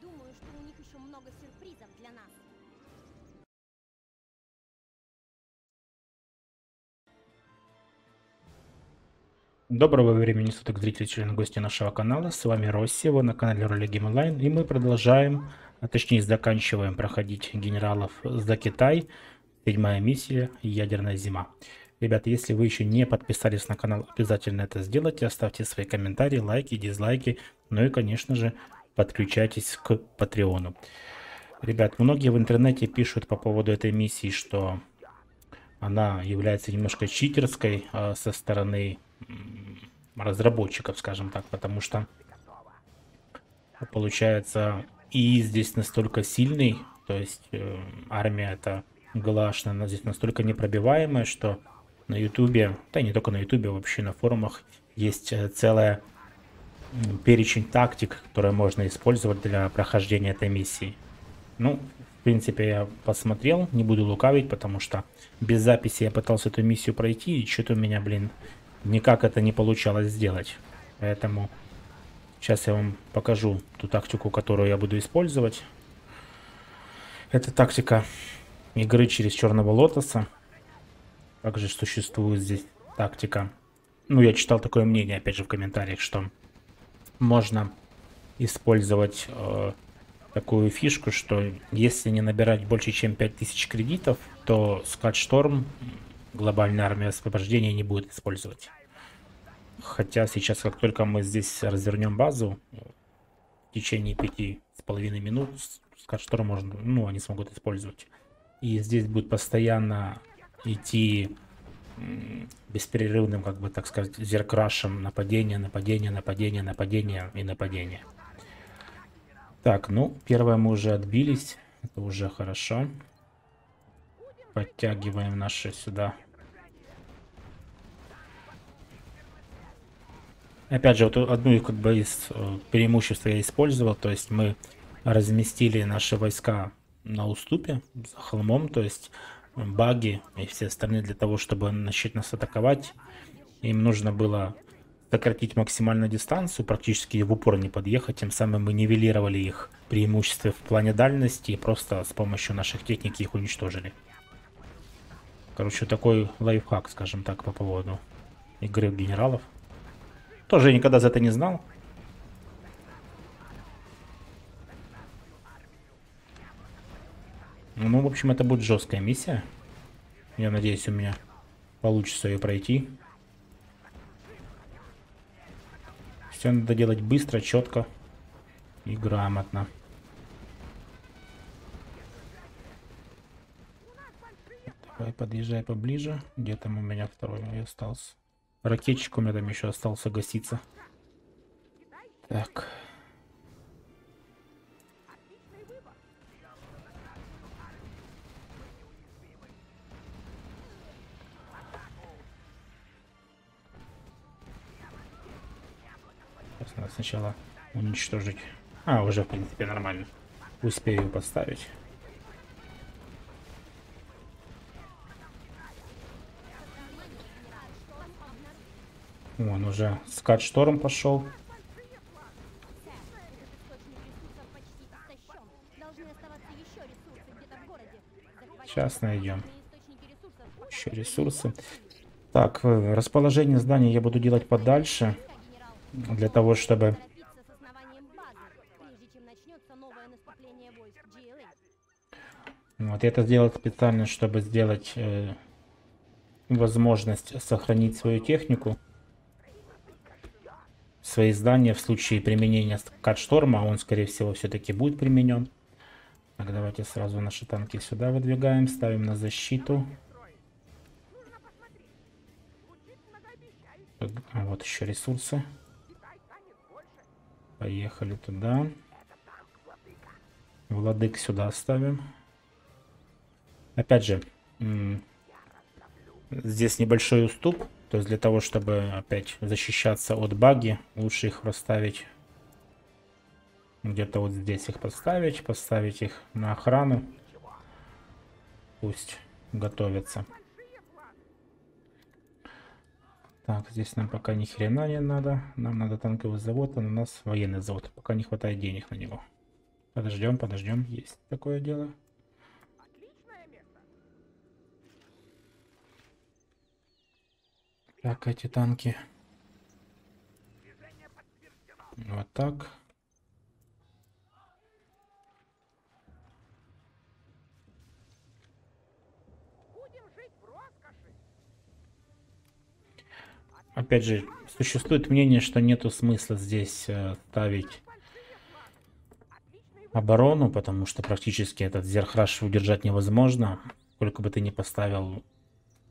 Думаю, что у них еще много сюрпризов для нас. Доброго времени суток, зрители, члены, гости нашего канала. С вами Росси, вы на канале Роли Game Online. И мы продолжаем, а точнее заканчиваем проходить генералов за Китай. Седьмая миссия «Ядерная зима». Ребята, если вы еще не подписались на канал, обязательно это сделайте. Оставьте свои комментарии, лайки, дизлайки. Ну и, конечно же, подключайтесь к Патреону. Ребят, многие в интернете пишут по поводу этой миссии, что она является немножко читерской э, со стороны разработчиков, скажем так, потому что получается и здесь настолько сильный, то есть э, армия это галашная, она здесь настолько непробиваемая, что на ютубе, да и не только на ютубе, вообще на форумах есть э, целая перечень тактик, которые можно использовать для прохождения этой миссии. Ну, в принципе, я посмотрел, не буду лукавить, потому что без записи я пытался эту миссию пройти, и что-то у меня, блин, никак это не получалось сделать. Поэтому сейчас я вам покажу ту тактику, которую я буду использовать. Это тактика игры через черного лотоса. Также существует здесь тактика. Ну, я читал такое мнение, опять же, в комментариях, что можно использовать э, такую фишку, что если не набирать больше, чем 5000 кредитов, то Скатшторм глобальная армия освобождения не будет использовать. Хотя сейчас, как только мы здесь развернем базу, в течение пяти с половиной минут Скатшторм можно, ну, они смогут использовать. И здесь будет постоянно идти беспрерывным, как бы так сказать, зеркрашем нападение, нападение, нападение, нападение и нападение. Так, ну, первое мы уже отбились. Это уже хорошо. Подтягиваем наши сюда. Опять же, вот одну как бы из э, преимуществ я использовал. То есть мы разместили наши войска на уступе за холмом. То есть баги и все остальные для того, чтобы начать нас атаковать. Им нужно было сократить максимальную дистанцию, практически в упор не подъехать, тем самым мы нивелировали их преимущества в плане дальности и просто с помощью наших техник их уничтожили. Короче, такой лайфхак, скажем так, по поводу игры генералов. Тоже я никогда за это не знал. Ну, в общем, это будет жесткая миссия. Я надеюсь, у меня получится ее пройти. Все надо делать быстро, четко и грамотно. Давай подъезжай поближе. Где там у меня второй мой остался? Ракетчик у меня там еще остался гаситься. Так. Надо сначала уничтожить. А, уже, в принципе, нормально. Успею поставить. Вон уже скат шторм пошел. Сейчас найдем. Еще ресурсы. Так, э, расположение здания я буду делать подальше для того, чтобы... Вот, это сделал специально, чтобы сделать э, возможность сохранить свою технику, свои здания в случае применения катшторма, он, скорее всего, все-таки будет применен. Так, давайте сразу наши танки сюда выдвигаем, ставим на защиту. Вот еще ресурсы. Поехали туда. Владык сюда оставим. Опять же, здесь небольшой уступ. То есть для того, чтобы опять защищаться от баги, лучше их расставить где-то вот здесь их поставить, поставить их на охрану. Пусть готовятся. Так, здесь нам пока ни хрена не надо. Нам надо танковый завод, а у нас военный завод. Пока не хватает денег на него. Подождем, подождем. Есть такое дело. Так, эти танки. Вот так. Опять же, существует мнение, что нету смысла здесь э, ставить оборону, потому что практически этот зерхраш удержать невозможно. Сколько бы ты ни поставил,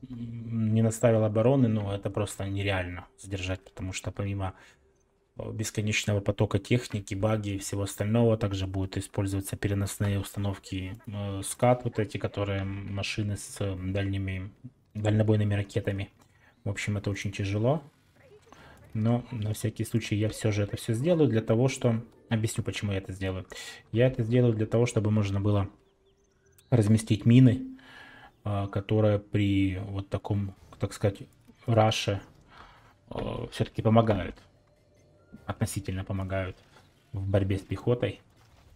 не наставил обороны, но это просто нереально сдержать, потому что помимо э, бесконечного потока техники, баги и всего остального, также будут использоваться переносные установки э, скат, вот эти, которые машины с дальними дальнобойными ракетами. В общем, это очень тяжело. Но на всякий случай я все же это все сделаю для того, что... Объясню, почему я это сделаю. Я это сделаю для того, чтобы можно было разместить мины, а, которые при вот таком, так сказать, раше а, все-таки помогают. Относительно помогают в борьбе с пехотой.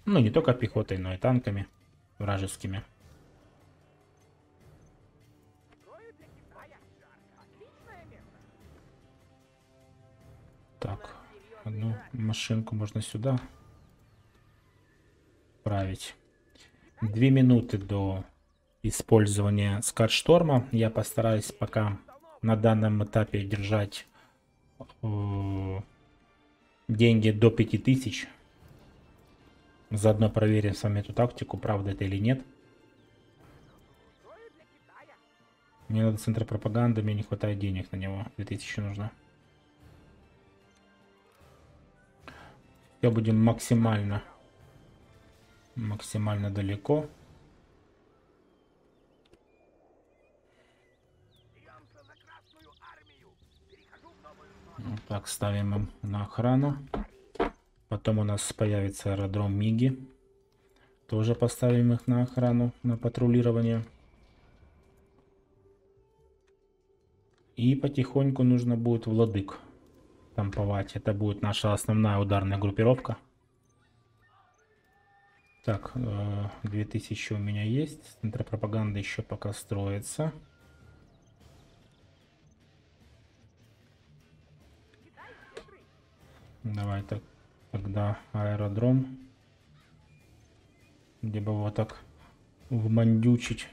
Ну, не только пехотой, но и танками вражескими. Так, одну машинку можно сюда править. Две минуты до использования скат-шторма. Я постараюсь пока на данном этапе держать э, деньги до 5000. Заодно проверим с вами эту тактику, правда это или нет. Мне надо центр пропаганды, мне не хватает денег на него. 2000 нужно. Я будем максимально, максимально далеко. Вот так, ставим им на охрану. Потом у нас появится аэродром Миги. Тоже поставим их на охрану, на патрулирование. И потихоньку нужно будет владык помповать. Это будет наша основная ударная группировка. Так, 2000 э, у меня есть. Центр пропаганды еще пока строится. Давай так, тогда аэродром. Где бы вот так вмандючить.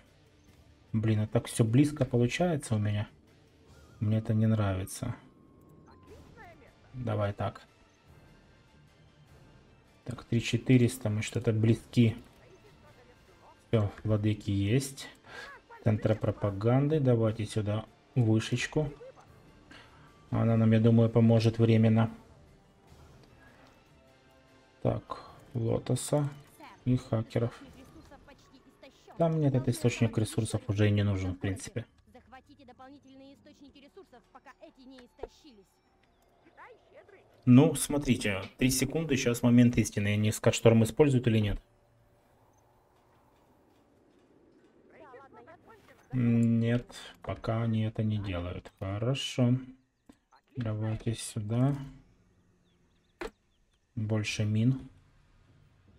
Блин, а так все близко получается у меня. Мне это не нравится. Давай так. Так, 3400, мы что-то близки. Все, владыки есть. Центр пропаганды. Давайте сюда вышечку. Она нам, я думаю, поможет временно. Так, лотоса и хакеров. Там нет, этот источник ресурсов уже и не нужен, в принципе. Захватите дополнительные источники ресурсов, пока эти не истощились. Ну, смотрите, 3 секунды, сейчас момент истины. Они скатшторм используют или нет? Нет, пока они это не делают. Хорошо. Давайте сюда. Больше мин.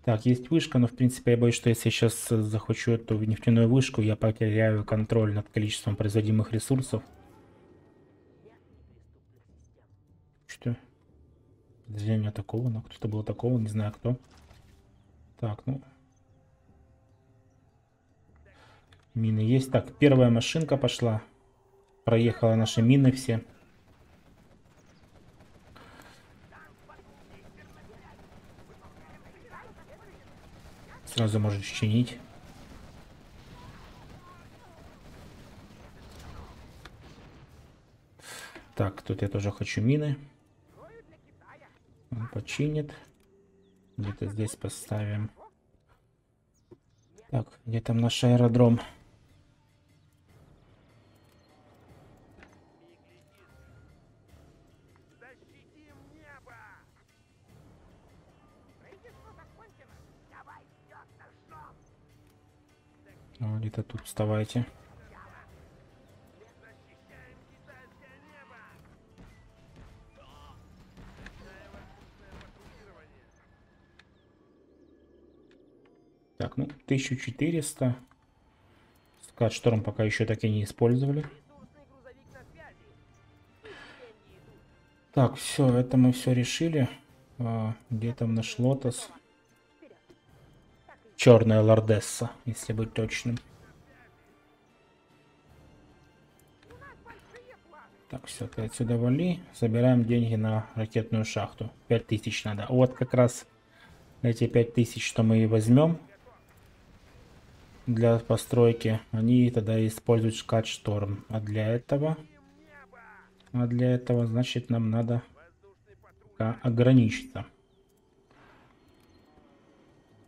Так, есть вышка, но в принципе я боюсь, что если я сейчас захочу эту нефтяную вышку, я потеряю контроль над количеством производимых ресурсов. Подразделение атаковано. Кто-то был атакован, не знаю кто. Так, ну. Мины есть. Так, первая машинка пошла. Проехала наши мины все. Сразу можешь чинить. Так, тут я тоже хочу мины. Он починит. Где-то здесь поставим. Так, где там наш аэродром? Где-то тут вставайте. 1400. Скат Шторм пока еще так и не использовали. Так, все, это мы все решили. А, где там наш лотос? Черная лордесса, если быть точным. Так, все, ты отсюда вали. Забираем деньги на ракетную шахту. 5000 надо. Вот как раз эти 5000, что мы возьмем для постройки, они тогда используют шкаф шторм. А для этого... А для этого, значит, нам надо ограничиться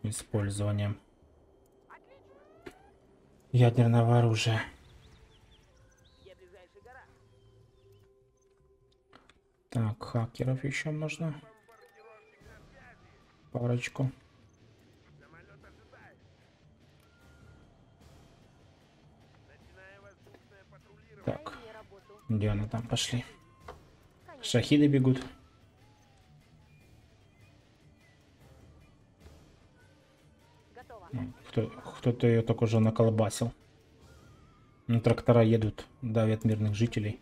использованием ядерного оружия. Так, хакеров еще можно. Парочку. Где она там? Пошли. Шахиды бегут. Кто, кто-то ее только уже наколбасил. Ну, трактора едут, давят мирных жителей.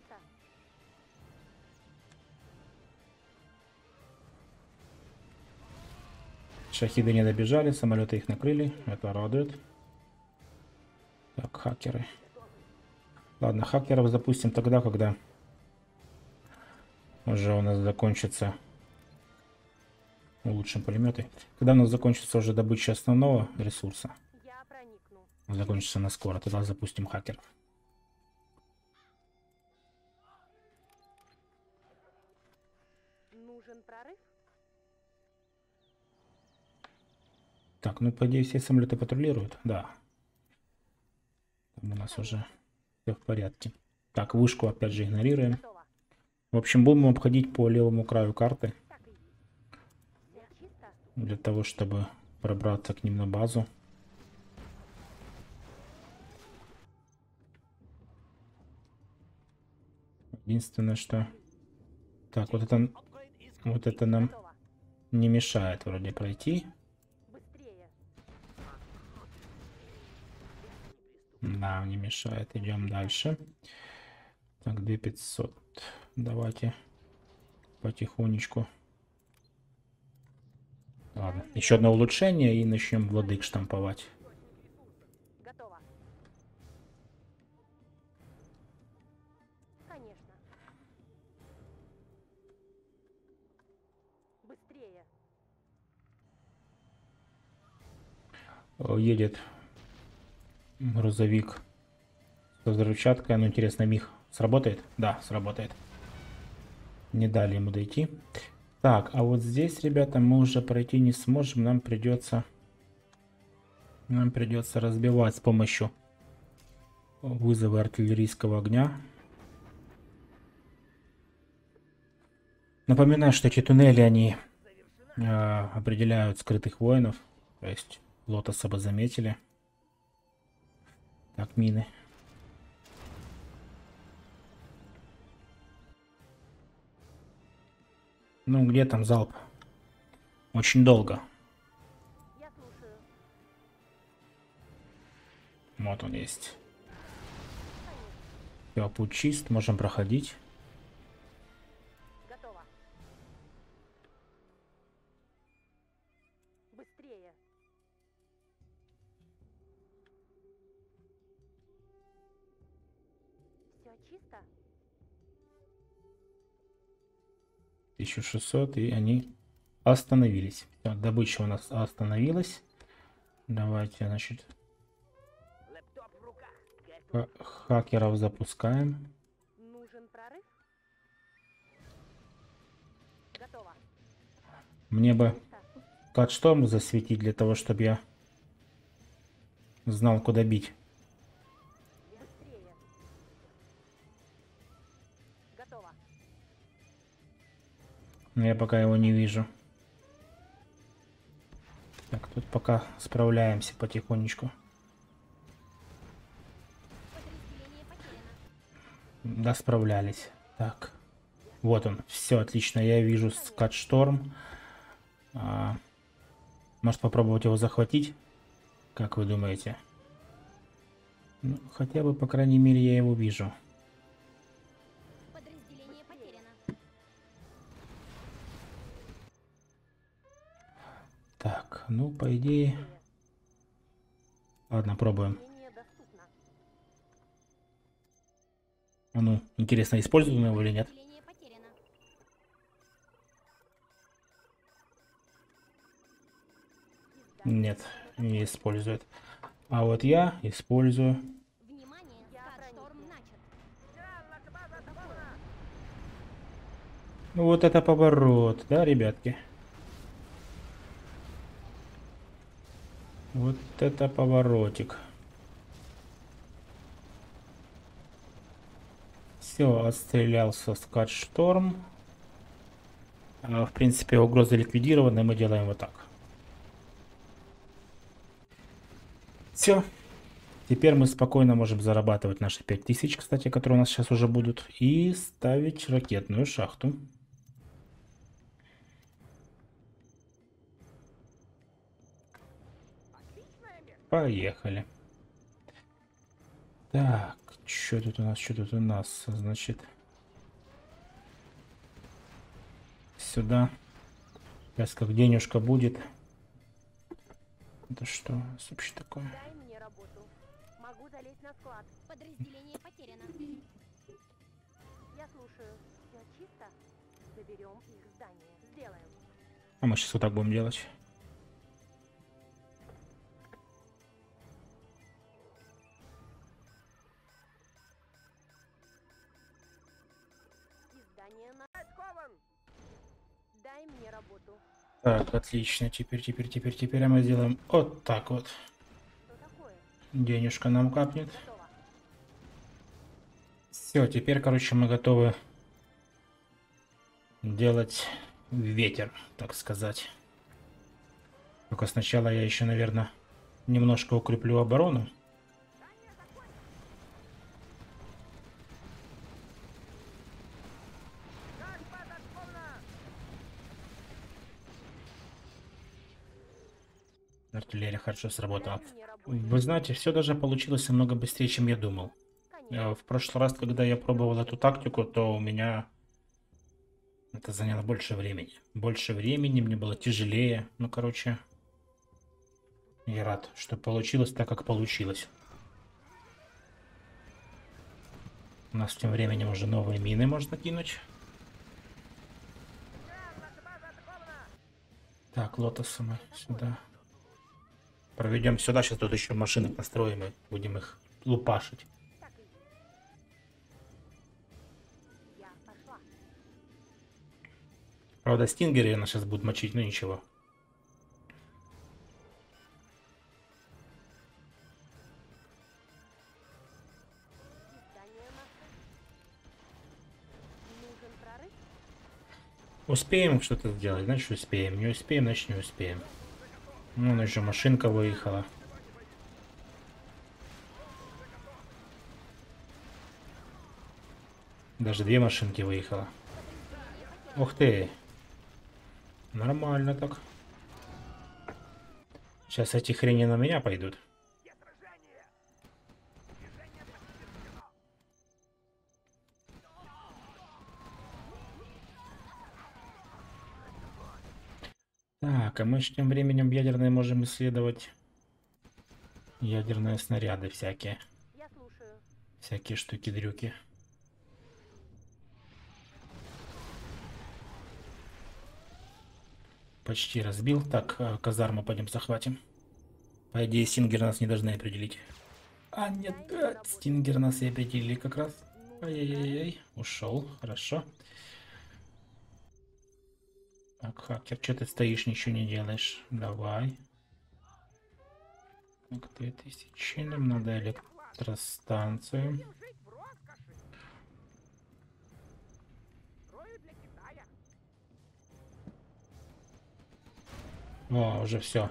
Шахиды не добежали, самолеты их накрыли. Это радует. Так, хакеры. Ладно, хакеров запустим тогда, когда уже у нас закончится улучшим пулеметы. Когда у нас закончится уже добыча основного ресурса, закончится на скоро, тогда запустим хакеров. Нужен прорыв? Так, ну по идее все самолеты патрулируют, да. Там у нас уже все в порядке. Так, вышку опять же игнорируем. В общем, будем обходить по левому краю карты для того, чтобы пробраться к ним на базу. Единственное, что... Так, вот это... Вот это нам не мешает вроде пройти. Да, не мешает. Идем дальше. Так, 2500. Давайте потихонечку. Ладно, еще одно улучшение и начнем владык штамповать. Едет грузовик с взрывчаткой. Ну, интересно, миг сработает? Да, сработает. Не дали ему дойти. Так, а вот здесь, ребята, мы уже пройти не сможем. Нам придется... Нам придется разбивать с помощью вызова артиллерийского огня. Напоминаю, что эти туннели, они э, определяют скрытых воинов. То есть лотоса бы заметили. Так, мины. Ну, где там залп? Очень долго. Вот он есть. Все, путь чист, можем проходить. 1600, и они остановились. Так, добыча у нас остановилась. Давайте, значит, хакеров запускаем. Мне бы катшторму засветить для того, чтобы я знал, куда бить. Но я пока его не вижу. Так, тут пока справляемся потихонечку. Да, справлялись. Так. Вот он. Все отлично. Я вижу скат-шторм. А, может попробовать его захватить. Как вы думаете? Ну, хотя бы, по крайней мере, я его вижу. Ну, по идее... Ладно, пробуем. А ну, интересно, используем его или нет? Нет, не использует. А вот я использую. Ну, вот это поворот, да, ребятки? Вот это поворотик. Все, отстрелялся скат-шторм. А, В принципе, угроза ликвидирована, мы делаем вот так. Все. Теперь мы спокойно можем зарабатывать наши 5000, кстати, которые у нас сейчас уже будут, и ставить ракетную шахту. Поехали. Так, что тут у нас, что тут у нас, значит, сюда. Сейчас как денежка будет. Это что у нас вообще такое? Дай мне работу. Могу залезть на склад. Подразделение потеряно. Я слушаю. Все чисто? Заберем их здание. Сделаем. А мы сейчас вот так будем делать. Так, отлично. Теперь, теперь, теперь, теперь мы сделаем вот так вот. Денежка нам капнет. Все, теперь, короче, мы готовы делать ветер, так сказать. Только сначала я еще, наверное, немножко укреплю оборону. Артиллерия хорошо сработала. Вы знаете, все даже получилось намного быстрее, чем я думал. Э, В прошлый раз, когда я пробовал эту тактику, то у меня это заняло больше времени. Больше времени, мне было тяжелее. Ну, короче, я рад, что получилось так, как получилось. У нас тем временем уже новые мины можно кинуть. Так, лотосы мы сюда. Проведем сюда, сейчас тут еще машинок настроим и будем их лупашить. Правда, стингеры нас сейчас будут мочить, но ничего. Успеем что-то сделать, значит успеем. Не успеем, значит не успеем. Ну, ну еще машинка выехала. Даже две машинки выехала. Ух ты. Нормально так. Сейчас эти хрени на меня пойдут. Так, а мы тем временем ядерные можем исследовать ядерные снаряды всякие. Я слушаю. Всякие штуки-дрюки. Почти разбил. Так, э, казарму пойдем захватим. По идее, Стингер нас не должны определить. А, нет, э, Стингер нас и определили как раз. Ай-яй-яй, ушел, хорошо. Так, хакер, что ты стоишь, ничего не делаешь? Давай. Так, 2000, нам надо электростанцию. О, уже все.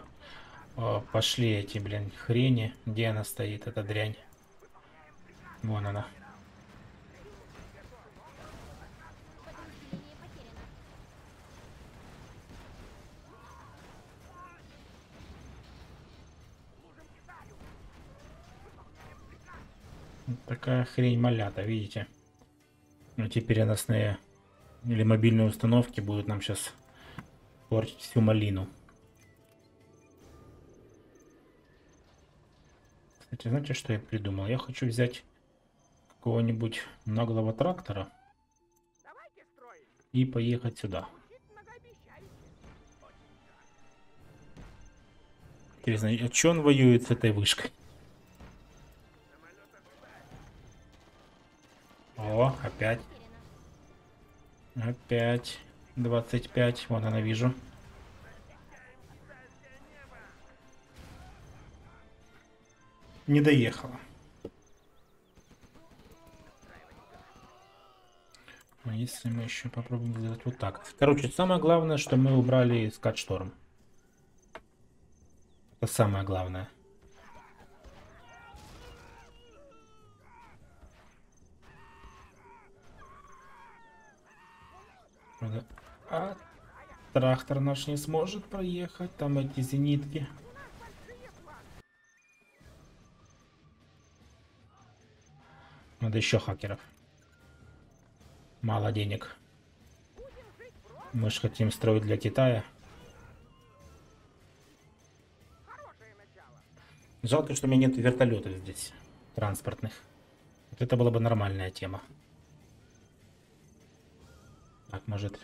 пошли эти, блин, хрени. Где она стоит, эта дрянь? Вон она. Такая хрень малята, видите? Ну, те переносные или мобильные установки будут нам сейчас портить всю малину. Кстати, знаете, что я придумал? Я хочу взять какого-нибудь наглого трактора и поехать сюда. Интересно, а что он воюет с этой вышкой? О, опять, опять 25. Вон она вижу. Не доехала. А если мы еще попробуем сделать вот так? Короче, самое главное, что мы убрали скат шторм. Это самое главное. Правда, А трактор наш не сможет проехать. Там эти зенитки. Надо еще хакеров. Мало денег. Мы же хотим строить для Китая. Жалко, что у меня нет вертолетов здесь, транспортных. Вот это была бы нормальная тема. Так, может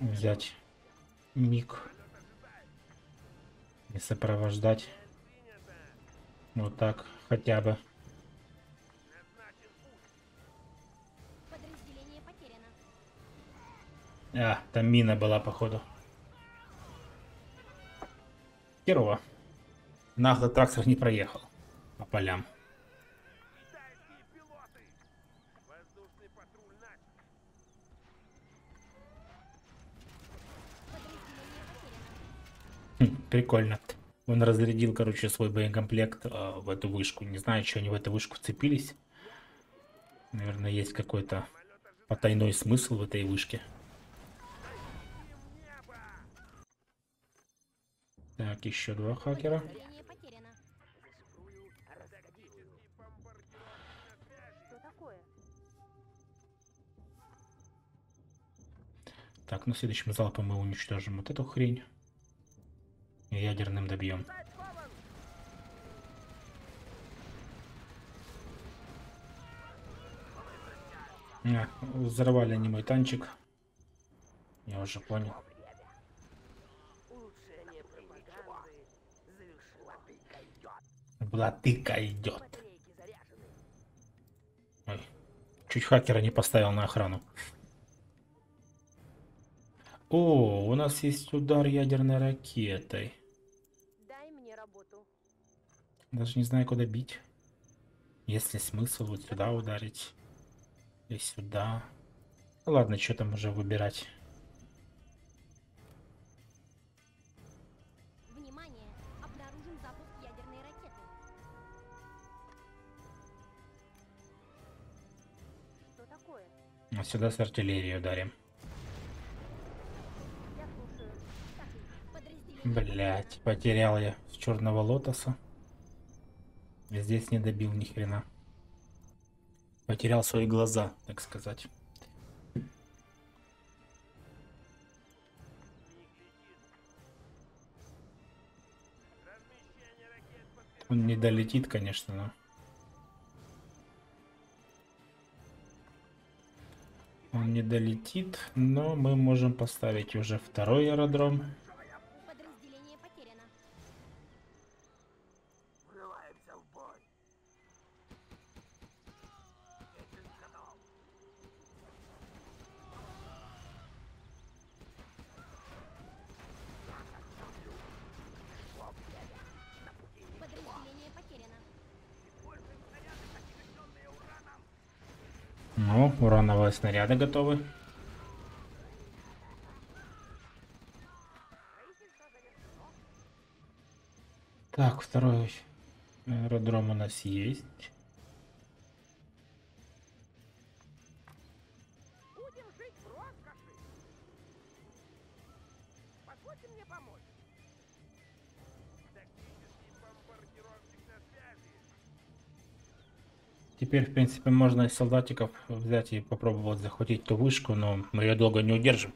взять миг и сопровождать. Вот так, хотя бы. А, там мина была, походу. Херово. Нагло трактор не проехал по полям. Прикольно. Он разрядил, короче, свой боекомплект э, в эту вышку. Не знаю, что они в эту вышку вцепились. Наверное, есть какой-то потайной смысл в этой вышке. Так, еще два хакера. Так, ну следующим залпом мы уничтожим вот эту хрень. Ядерным добьем. А, взорвали они мой танчик. Я уже понял. Владыка идет. Ой, чуть хакера не поставил на охрану. О, у нас есть удар ядерной ракетой. Даже не знаю, куда бить. Есть ли смысл вот сюда ударить? И сюда. Ну ладно, что там уже выбирать. Внимание! Обнаружен запуск ядерной ракеты. Что такое? А сюда с артиллерией ударим. Блять, потерял я с черного лотоса. Здесь не добил ни хрена. Потерял свои глаза, так сказать. Он не долетит, конечно, но... Он не долетит, но мы можем поставить уже второй аэродром. Урановые снаряды готовы. Так, второй аэродром у нас есть. Теперь, в принципе, можно из солдатиков взять и попробовать захватить ту вышку, но мы ее долго не удержим.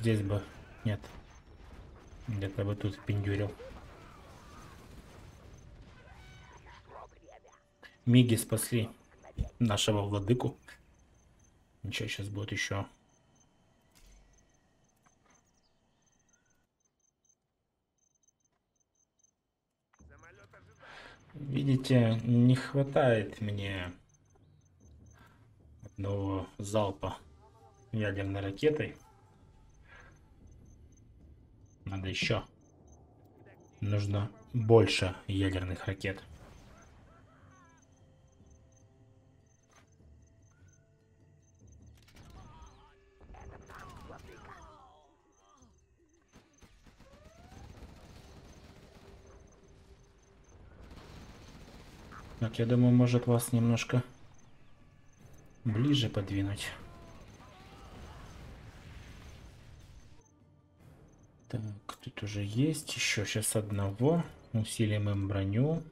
Здесь бы. Нет. Где-то бы тут пиндюрил. Миги спасли нашего владыку. Ничего, сейчас будет еще. Видите, не хватает мне одного залпа ядерной ракетой. Надо еще. Нужно больше ядерных ракет. Так, я думаю, может вас немножко ближе подвинуть. Тут уже есть еще сейчас одного. Усилим им броню.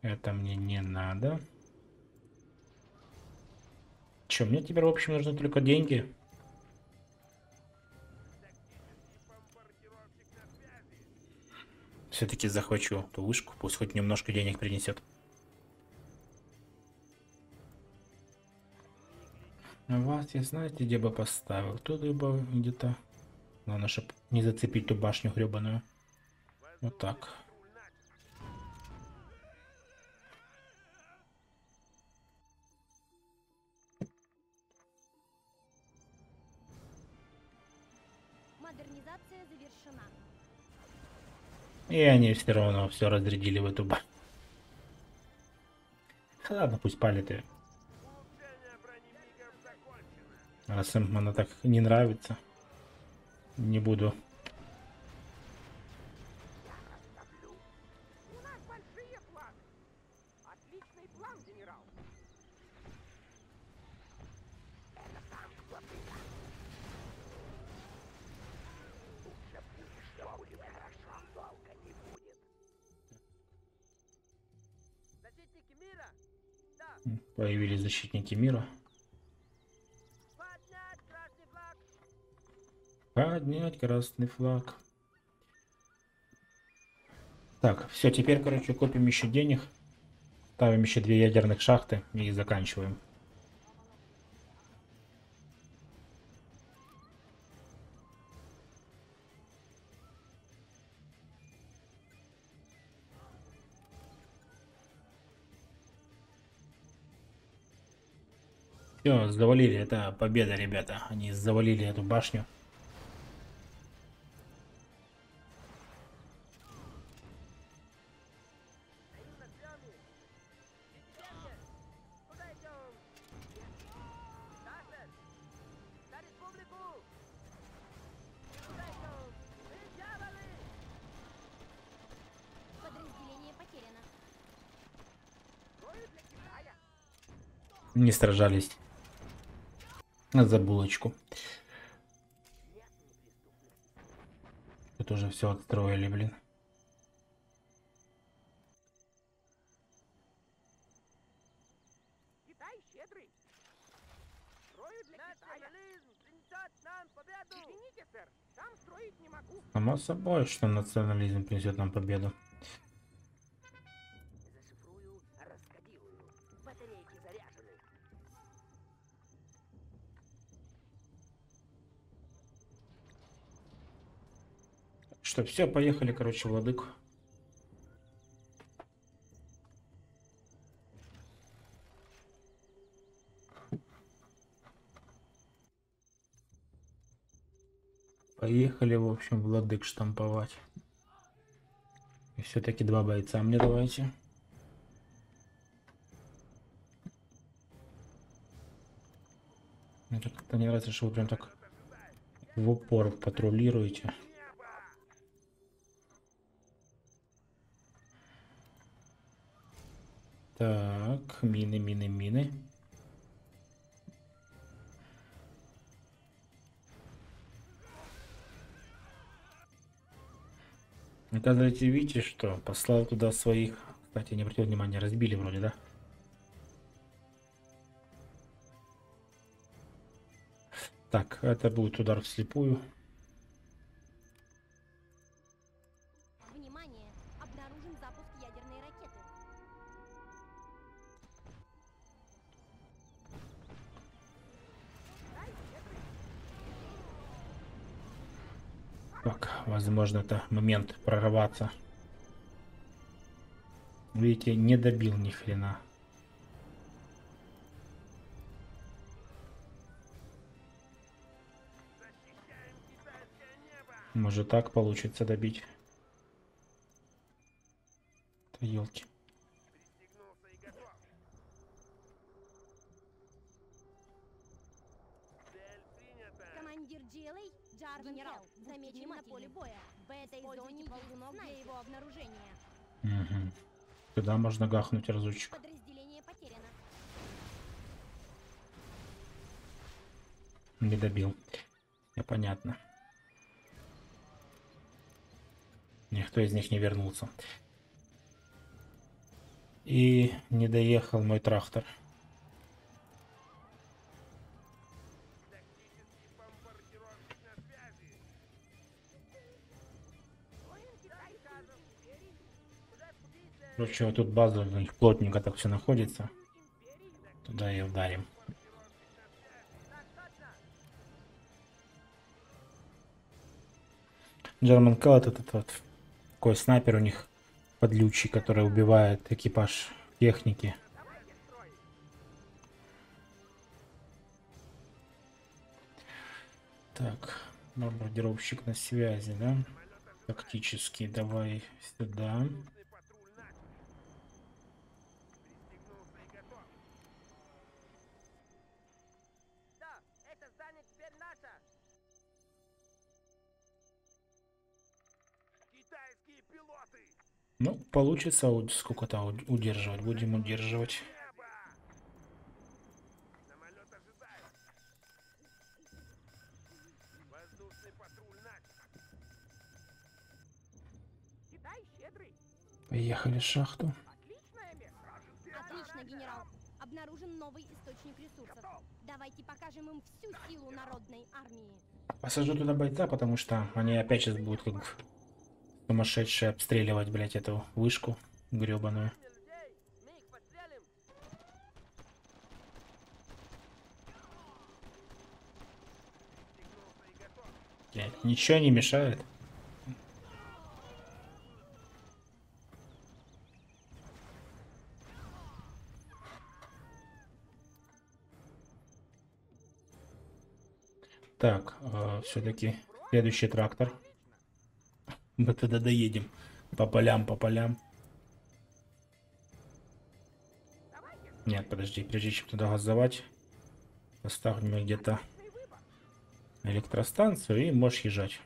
Это мне не надо. Че, мне теперь, в общем, нужны только деньги. Все-таки захвачу ту вышку, пусть хоть немножко денег принесет. Вас я знаете, где бы поставил? Тут либо где-то. Главное, чтобы не зацепить ту башню гребаную. Вот так. Модернизация завершена. И они все равно все разрядили в эту башню. Ладно, пусть палит ее. Раз им она так не нравится. Не буду. У нас большие Поднять красный флаг. Так, все, теперь, короче, копим еще денег. Ставим еще две ядерных шахты и заканчиваем. Все, завалили. Это победа, ребята. Они завалили эту башню. Не сражались. За булочку. Тут уже все отстроили, блин. Само собой, что национализм принесет нам победу. Что, все, поехали, короче, владыку. Поехали, в общем, владык штамповать. Все-таки два бойца мне давайте. Мне как-то не нравится, что вы прям так в упор патрулируете. Так, мины, мины, мины. Оказывается, видите, что послал туда своих... Кстати, не обратил внимания, разбили вроде, да? Так, это будет удар вслепую. Возможно, это момент прорваться. Видите, не добил ни хрена. Может так получится добить. Да елки. Генерал, замечен на поле боя. В этой зоне ползунов для его обнаружения. Угу. Сюда можно гахнуть разочек. Подразделение потеряно. Не добил. Я понятно. Никто из них не вернулся. И не доехал мой трактор. Короче, вот тут база у них плотненько так все находится. Туда и ударим. German Cloud этот вот такой снайпер у них подлючий, который убивает экипаж техники. Так, бомбардировщик на связи, да? Тактический, давай сюда. Ну, получится сколько-то уд- удерживать. Будем удерживать. Поехали в шахту. Отлично, генерал. Обнаружен новый источник ресурсов. Давайте покажем им всю силу народной армии. Посажу туда бойца, потому что они опять сейчас будут как сумасшедшие обстреливать, блять, эту вышку гребаную. ничего не мешает. Так, все-таки следующий трактор. Мы туда доедем. По полям, по полям. Нет, подожди, прежде чем туда газовать, поставь мне где-то электростанцию и можешь езжать.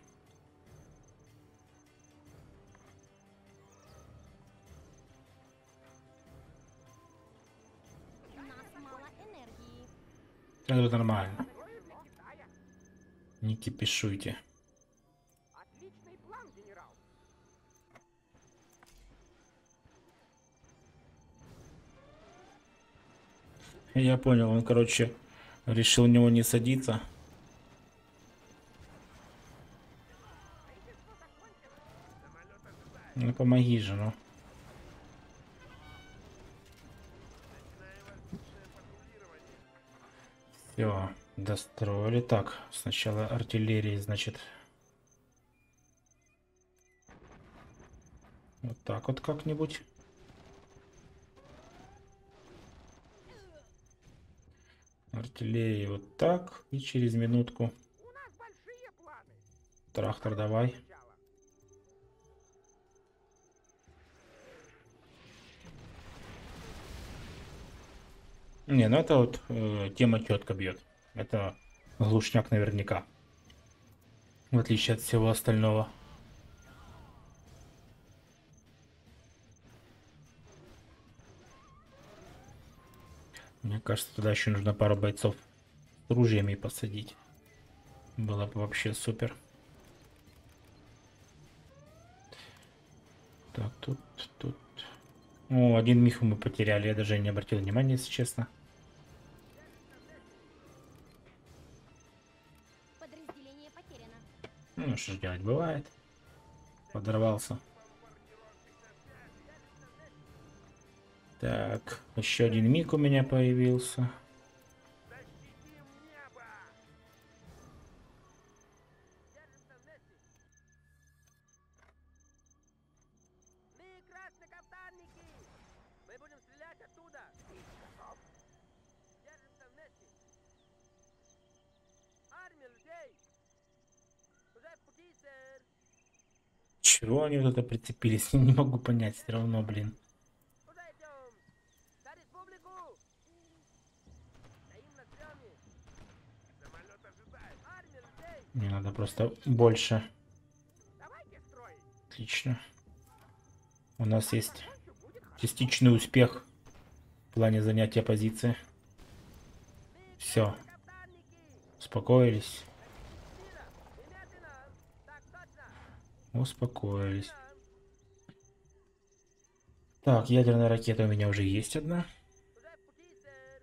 Это нормально. Не кипишуйте. Я понял, он, короче, решил у него не садиться. Ну помоги же, ну. Все, достроили. Так, сначала артиллерии, значит. Вот так вот как-нибудь. Артиллерии вот так. И через минутку. Трактор давай. Не, ну это вот э, тема четко бьет. Это глушняк наверняка. В отличие от всего остального. Мне кажется, туда еще нужно пару бойцов с ружьями посадить. Было бы вообще супер. Так, тут, тут. О, один миху мы потеряли. Я даже не обратил внимания, если честно. Ну, что ж делать, бывает. Подорвался. Так, еще один миг у меня появился. Чего они вот это прицепились? Не могу понять все равно, блин. Куда идем? За республику! Стоим на стреме! Самолет ожидает! Армия людей! Мне надо просто больше. Отлично. У нас есть частичный успех в плане занятия позиции. Все, успокоились. Успокоились. Так, ядерная ракета у меня уже есть одна. Уже в пути, сэр!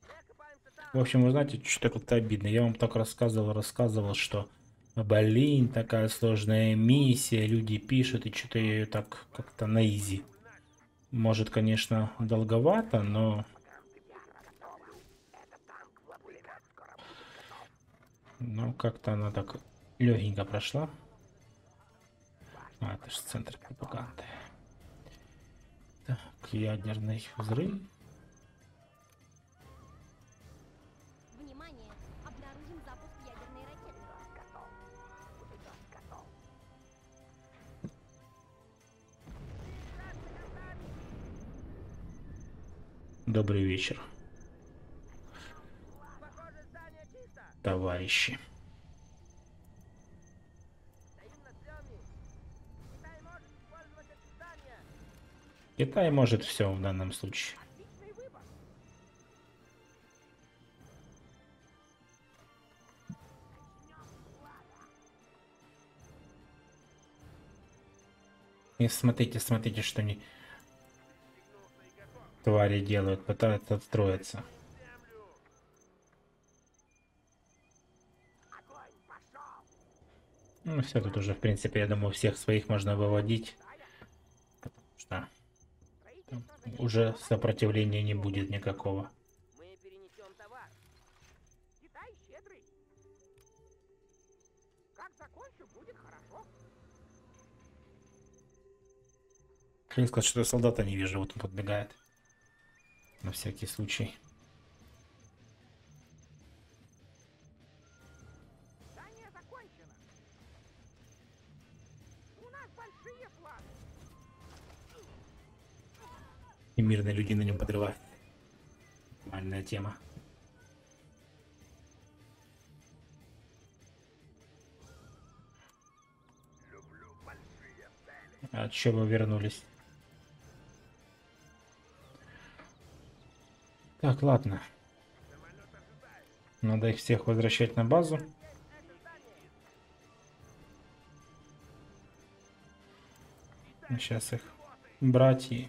Закопаемся там! В общем, вы знаете, что-то как-то обидно. Я вам так рассказывал, рассказывал, что блин, такая сложная миссия, люди пишут, и что-то я ее так как-то на изи. Может, конечно, долговато, но... Ну, как-то она так легенько прошла. А, это же центр пропаганды. Так, ядерный взрыв. Добрый вечер, товарищи. Китай может все в данном случае. И смотрите, смотрите, что они твари делают, пытаются отстроиться. Ну, все, тут уже, в принципе, я думаю, всех своих можно выводить. Потому что уже сопротивления не будет никакого. Хотел сказать, что солдата не вижу, вот он подбегает. На всякий случай. И мирные люди на нем подрывают. Нормальная тема. А че вы вернулись? Так, ладно. Надо их всех возвращать на базу. Сейчас их брать и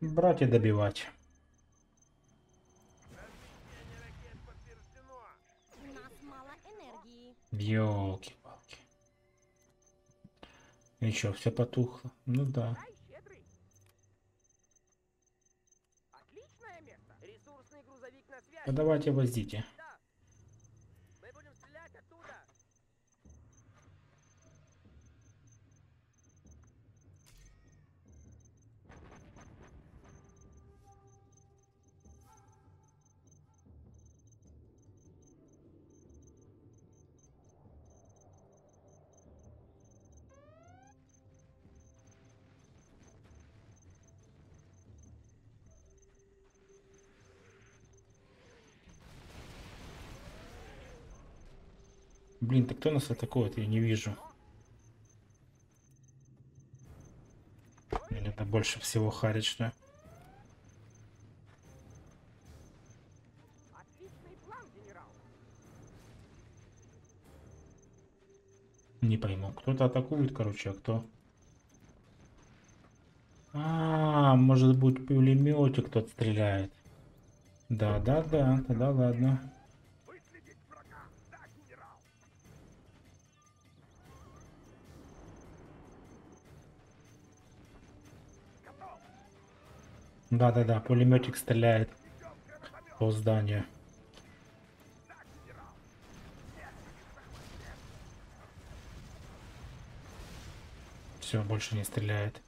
брать добивать. Размещение И чё, все потухло? Ну да. Дай щедрый. Отличное Блин, так кто нас атакует? Я не вижу. Или это больше всего генерал. Не пойму. Кто-то атакует, короче, а кто? А, может быть, пулеметик кто-то стреляет. Да, да, да, тогда ладно. Да, да, да, пулеметик стреляет по зданию. Все, больше не стреляет.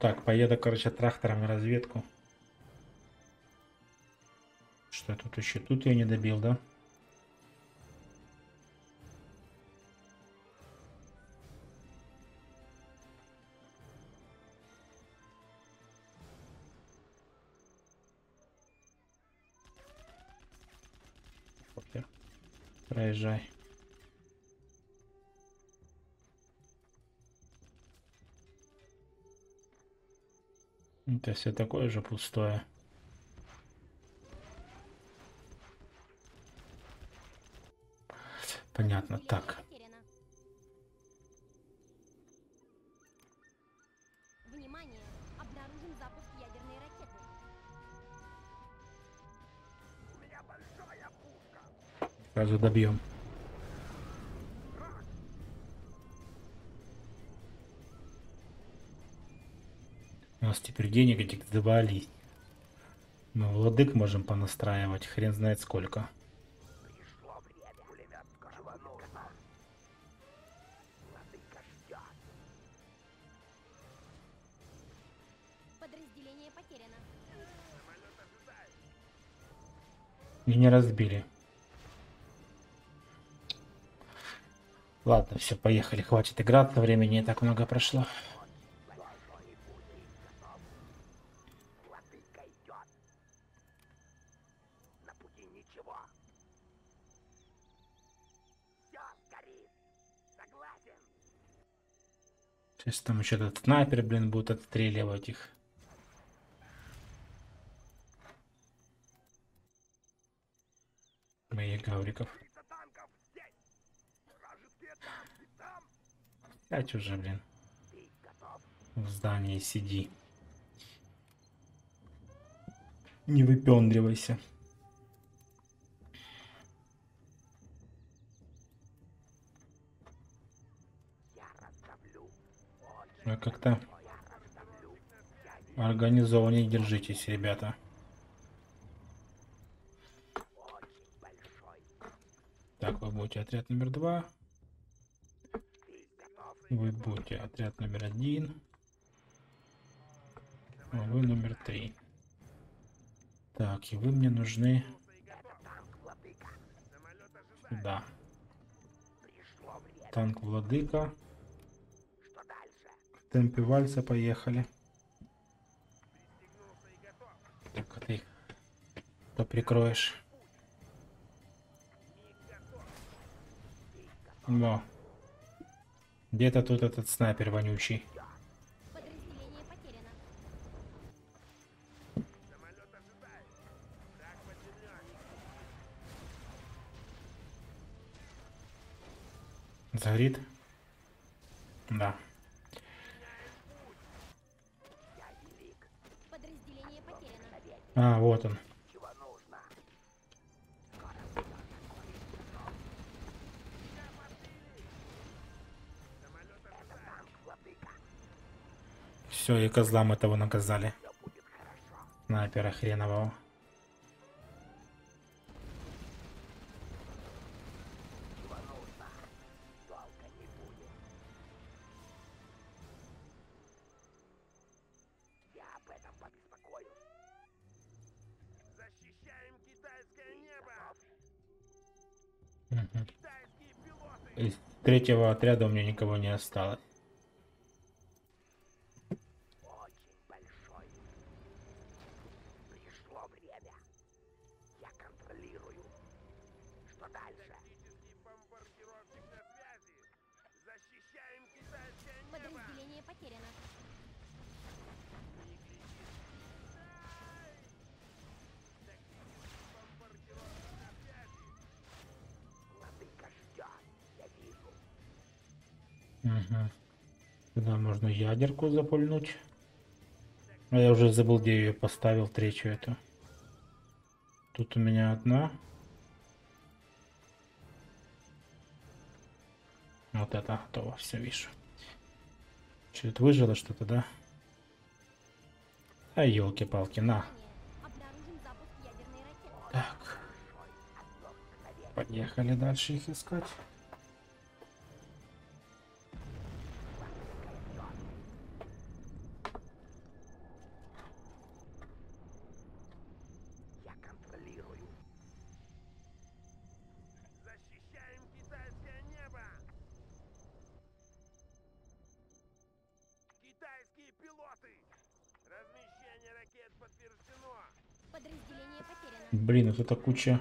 Так, поеду, короче, трактором на разведку. Что тут еще? Тут я не добил, да? Проезжай. Это все такое же пустое. Понятно. Так. Потеряно. Внимание! Обнаружен запуск ядерной ракеты. У меня большая пушка. Сразу добьем. Нас теперь денег этих завались. Мы владык можем понастраивать, хрен знает сколько. И не разбили. Ладно, все, поехали, хватит играться, времени не так много прошло. Сейчас там еще этот снайпер, блин, будет отстреливать их. Моих гавриков. 30 танков здесь. Вражеские танки там. Сядь уже, блин, в здании сиди. Не выпендривайся. Вы как-то раздавлю. Я организованнее держитесь, ребята. Так, вы будете отряд номер два. Вы будете отряд номер один. А вы номер три. Так, и вы мне нужны Это танк, владыка. Самолет ожидает. сюда. Пришло время. Танк Владыка. Что дальше? В темпе вальса поехали. Так, а ты кто прикроешь? Во. Где-то тут этот снайпер вонючий. Загорит? Да. Я велик. Подразделение потеряно. Навек. А, вот он. Все, и козлам этого наказали. Снайпера хренового. Третьего отряда у меня никого не осталось. Угу. Сюда можно ядерку запульнуть. А я уже забыл, где ее поставил, третью эту. Тут у меня одна. Вот это готово, все вижу. Чуть выжило что-то, да? А елки-палки, на. Так. Поехали дальше их искать. Блин, вот это куча...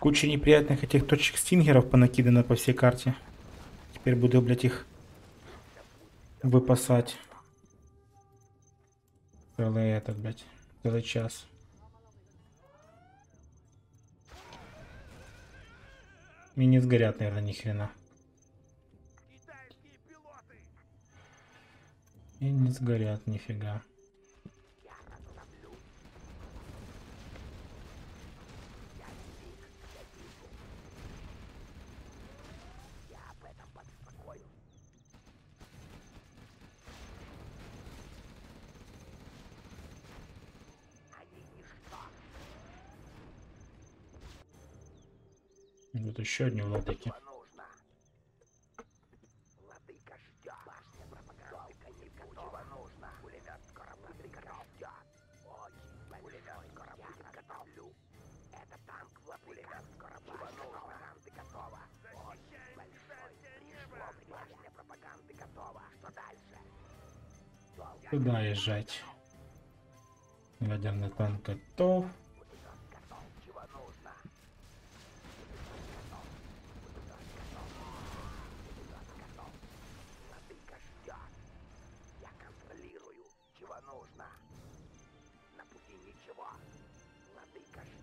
Куча неприятных этих точек стингеров понакидано по всей карте. Теперь буду, блядь, их выпасать. Целый этот, блядь, целый час. И не сгорят, наверное, ни хрена. И не сгорят нифига. Я об этом подспокою. Они ничто. Вот еще одни владыки. Что нужно? Владыка ждет. Башня пропаганды не готова. нужно? Пулемет скоро будет готов. Ждет. Очень большой. Пулемет скоро будет готов. Это танк владыка. Пулемет скоро будет готов. Пропаганды готова. Очень большой. Пришло. Башня пропаганды готова. Что дальше? Куда езжать? Ядерный танк готов.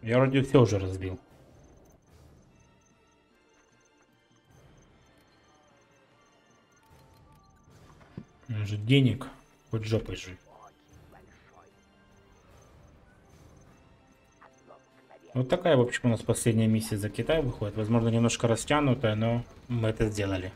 Я вроде все уже разбил. Меня же денег хоть жопой жи. Очень большой. Одно мгновение. Вот такая, в общем, у нас последняя миссия за Китай выходит. Возможно, немножко растянутая, но мы это сделали.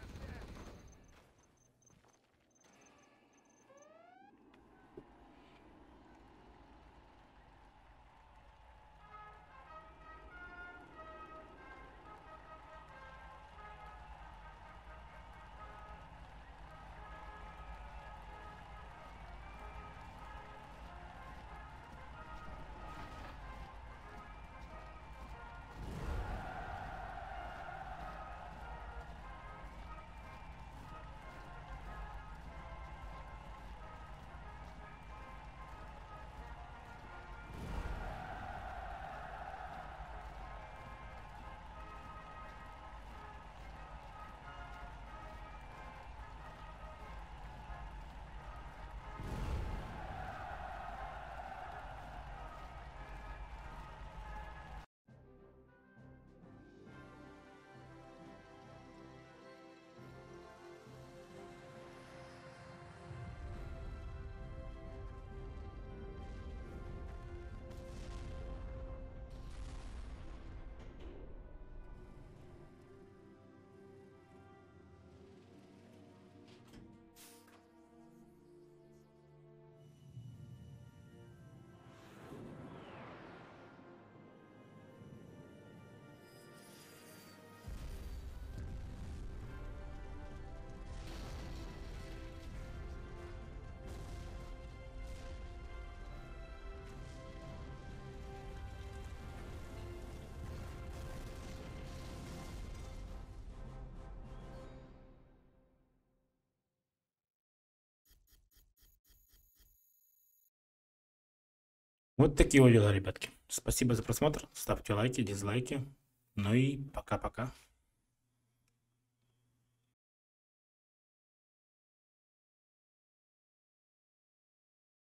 Вот такие вот дела, ребятки. Спасибо за просмотр. Ставьте лайки, дизлайки. Ну и пока-пока.